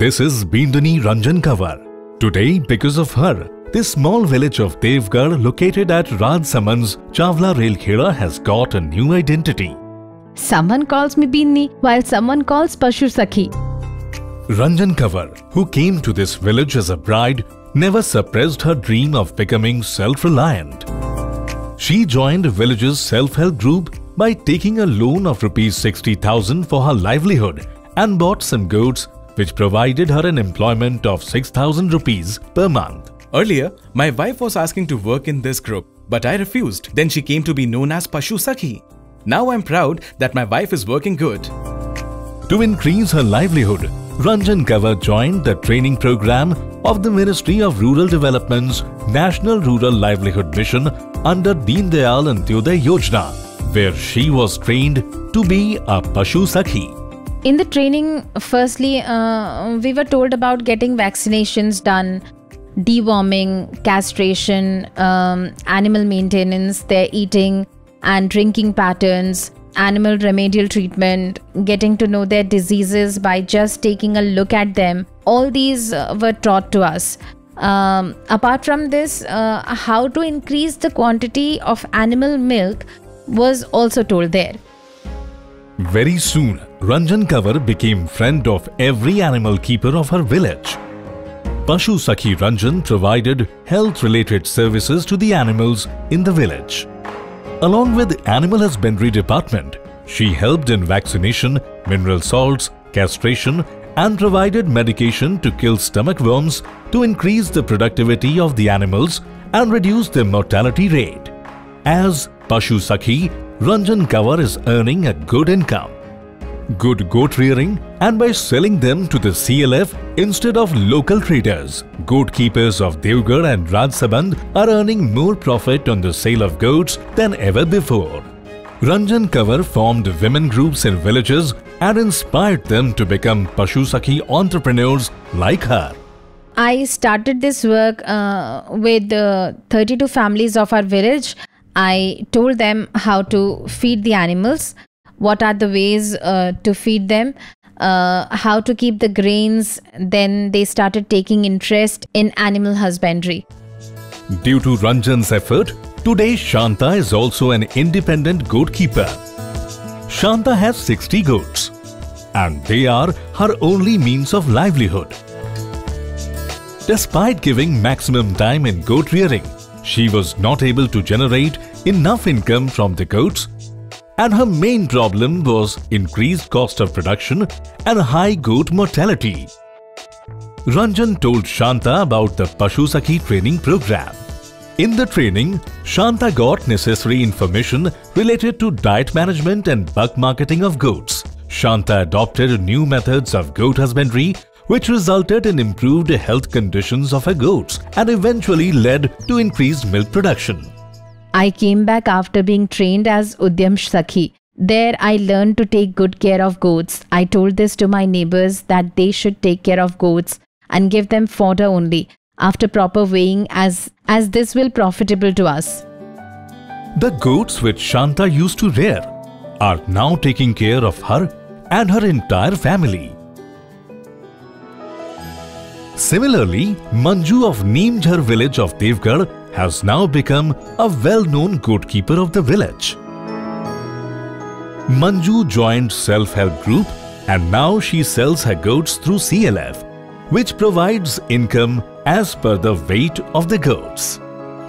This is Bindani Ranjan Kawar. Today, because of her, this small village of Devgarh located at Rajsamand's Chavla Railkheda has got a new identity. Someone calls me Binni while someone calls Pashu Sakhi. Ranjan Kawar, who came to this village as a bride, never suppressed her dream of becoming self-reliant. She joined village's self-help group by taking a loan of rupees 60,000 for her livelihood and bought some goats which provided her an employment of 6,000 rupees per month. Earlier, my wife was asking to work in this group, but I refused. Then she came to be known as Pashu Sakhi. Now I'm proud that my wife is working good. To increase her livelihood, Ranjan Kawar joined the training program of the Ministry of Rural Development's National Rural Livelihood Mission under Deen Dayal Antyodaya Yojana, where she was trained to be a Pashu Sakhi. In the training, firstly, uh, we were told about getting vaccinations done, deworming, castration, um, animal maintenance, their eating and drinking patterns, animal remedial treatment, getting to know their diseases by just taking a look at them. All these uh, were taught to us. Um, apart from this, uh, how to increase the quantity of animal milk was also told there. Very soon, Ranjan Kawar became friend of every animal keeper of her village. Pashu Sakhi Ranjan provided health-related services to the animals in the village. Along with Animal Husbandry Department, she helped in vaccination, mineral salts, castration and provided medication to kill stomach worms to increase the productivity of the animals and reduce their mortality rate. As Pashu Sakhi, Ranjan Kawar is earning a good income. Good goat rearing and by selling them to the CLF instead of local traders, goat keepers of Devgarh and Rajsamand are earning more profit on the sale of goats than ever before. Ranjan Kawar formed women groups in villages and inspired them to become Pashu Sakhi entrepreneurs like her. I started this work uh, with uh, 32 families of our village. I told them how to feed the animals, what are the ways uh, to feed them, uh, how to keep the grains. Then they started taking interest in animal husbandry. Due to Ranjan's effort, today Shanta is also an independent goat keeper. Shanta has 60 goats and they are her only means of livelihood. Despite giving maximum time in goat rearing, she was not able to generate enough income from the goats and her main problem was increased cost of production and high goat mortality. Ranjan told Shanta about the Pashu Sakhi training program. In the training, Shanta got necessary information related to diet management and bulk marketing of goats. Shanta adopted new methods of goat husbandry which resulted in improved health conditions of her goats and eventually led to increased milk production. I came back after being trained as Udyam Sakhi. There, I learned to take good care of goats. I told this to my neighbors that they should take care of goats and give them fodder only after proper weighing as, as this will profitable to us. The goats which Shanta used to rear are now taking care of her and her entire family. Similarly, Manju of Neemjhar village of Devgarh has now become a well-known goat keeper of the village. Manju joined self-help group and now she sells her goats through CLF, which provides income as per the weight of the goats.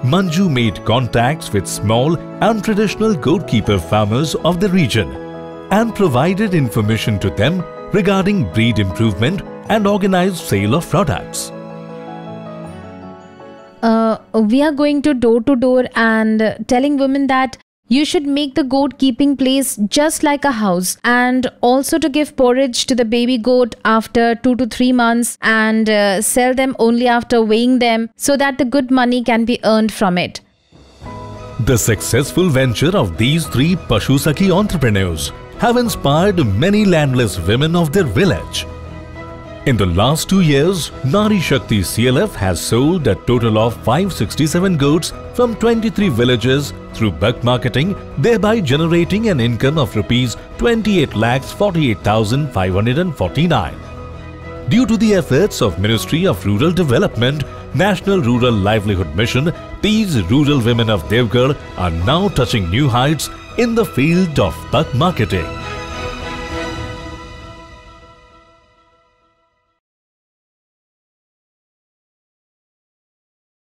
Manju made contacts with small and traditional goat keeper farmers of the region and provided information to them regarding breed improvement and organize sale of products. Uh, we are going to door to door and telling women that you should make the goat keeping place just like a house and also to give porridge to the baby goat after 2 to 3 months and uh, sell them only after weighing them so that the good money can be earned from it. The successful venture of these three Pashu Sakhi entrepreneurs have inspired many landless women of their village. In the last two years, Nari Shakti CLF has sold a total of 567 goats from 23 villages through bulk marketing, thereby generating an income of rupees 28 lakhs 48,549. Due to the efforts of Ministry of Rural Development, National Rural Livelihood Mission, these rural women of Devgarh are now touching new heights in the field of bulk marketing.